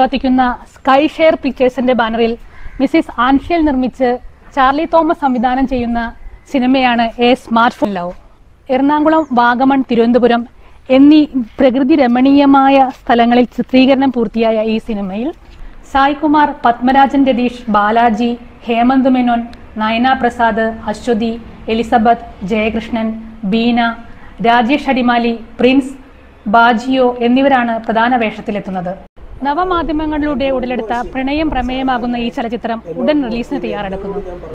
പ്രവർത്തിക്കുന്ന sky share പിക്ചേഴ്സിന്റെ ബാനറിൽ Mrs ആൻഷ്യൽ നിർമ്മിച്ച് ചാർലി തോമസ് സംവിധാനം ചെയ്യുന്ന സിനിമയാണ് a smart phone love Ernakulam Vagamon Thiruvananthapuram എന്നീ പ്രകൃതി രമണീയമായ സ്ഥലങ്ങളിൽ ചിത്രീകരണം പൂർത്തിയായ ഈ സിനിമയിൽ Saikumar Padmarajan Ratheesh Balaji Hemanth Menon Nayana Prasad Aswathy Elizabeth Jayakrishnan Beena Rajesh Adimali Prince Baggio എന്നിവരാണ് പ്രധാന വേഷത്തിലെത്തുന്നത്. നവമാധ്യമങ്ങളിലൂടെ ഉടലെടുത്ത പ്രണയം പ്രമേയമാകുന്ന ഈ ചലച്ചിത്രം ഉടൻ റിലീസിന് തയ്യാറെടുക്കുന്നു.